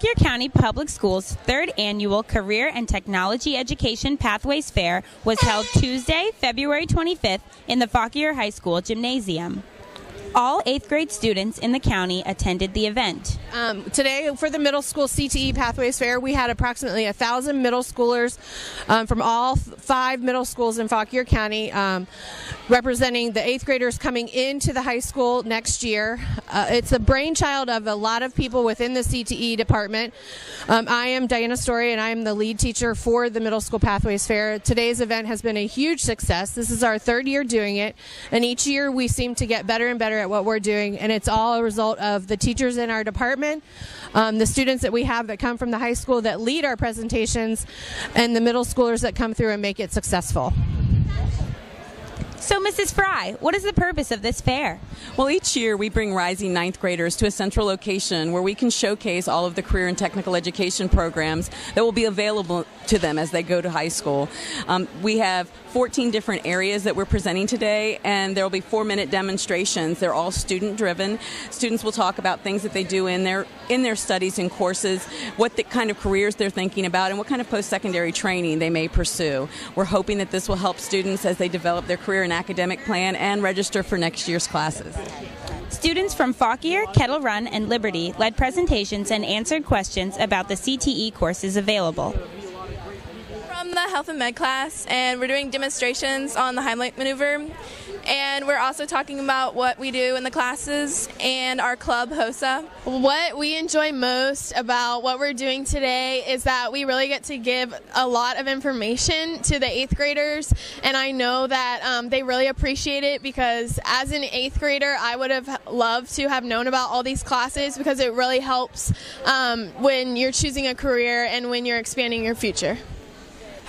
Fauquier County Public Schools' third annual Career and Technology Education Pathways Fair was held Tuesday, February 25th in the Fauquier High School Gymnasium. All eighth grade students in the county attended the event. Um, today, for the middle school CTE Pathways Fair, we had approximately a thousand middle schoolers um, from all five middle schools in Fauquier County, um, representing the eighth graders coming into the high school next year. Uh, it's a brainchild of a lot of people within the CTE department. Um, I am Diana Story, and I am the lead teacher for the Middle School Pathways Fair. Today's event has been a huge success. This is our third year doing it, and each year we seem to get better and better at what we're doing, and it's all a result of the teachers in our department, um, the students that we have that come from the high school that lead our presentations, and the middle schoolers that come through and make it successful. So, Mrs. Frye, what is the purpose of this fair? Well, each year we bring rising ninth graders to a central location where we can showcase all of the career and technical education programs that will be available to them as they go to high school. Um, we have 14 different areas that we're presenting today, and there will be four minute demonstrations. They're all student driven. Students will talk about things that they do in their in their studies and courses, what the kind of careers they're thinking about, and what kind of post secondary training they may pursue. We're hoping that this will help students as they develop their career and academic plan and register for next year's classes. Students from Fauquier, Kettle Run, and Liberty led presentations and answered questions about the CTE courses available. From the health and med class, and we're doing demonstrations on the Heimlich maneuver. And we're also talking about what we do in the classes and our club, HOSA. What we enjoy most about what we're doing today is that we really get to give a lot of information to the eighth graders, and I know that um, they really appreciate it because as an eighth grader, I would have loved to have known about all these classes because it really helps um, when you're choosing a career and when you're expanding your future.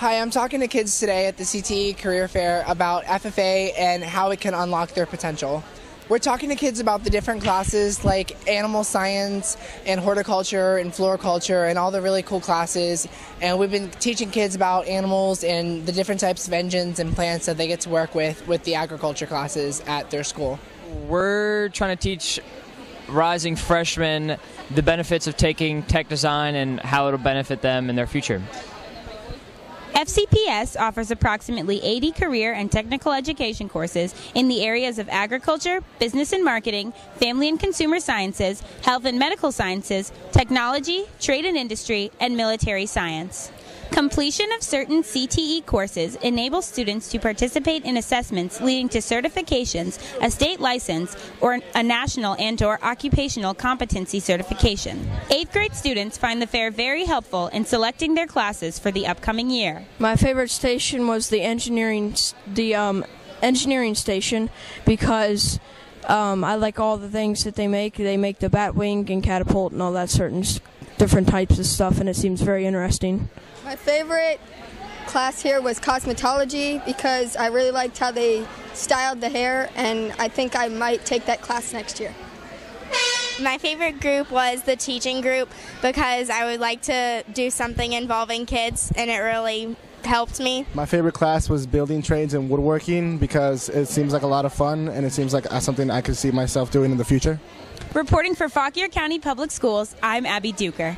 Hi, I'm talking to kids today at the CTE Career Fair about FFA and how it can unlock their potential. We're talking to kids about the different classes like animal science and horticulture and floriculture and all the really cool classes. And we've been teaching kids about animals and the different types of engines and plants that they get to work with with the agriculture classes at their school. We're trying to teach rising freshmen the benefits of taking tech design and how it'll benefit them in their future. FCPS offers approximately 80 career and technical education courses in the areas of agriculture, business and marketing, family and consumer sciences, health and medical sciences, technology, trade and industry, and military science. Completion of certain CTE courses enables students to participate in assessments leading to certifications, a state license, or a national and or occupational competency certification. 8th grade students find the fair very helpful in selecting their classes for the upcoming year. My favorite station was the engineering the um, engineering station because um, I like all the things that they make. They make the Batwing and catapult and all that certain different types of stuff, and it seems very interesting. My favorite class here was cosmetology because I really liked how they styled the hair, and I think I might take that class next year. My favorite group was the teaching group because I would like to do something involving kids, and it really helped me. My favorite class was building trades and woodworking because it seems like a lot of fun and it seems like uh, something I could see myself doing in the future. Reporting for Fauquier County Public Schools, I'm Abby Duker.